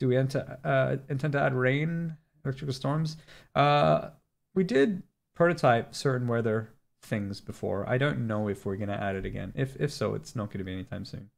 Do we intend uh, intend to add rain, electrical storms? Uh, we did prototype certain weather things before. I don't know if we're gonna add it again. If if so, it's not gonna be anytime soon.